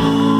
Oh.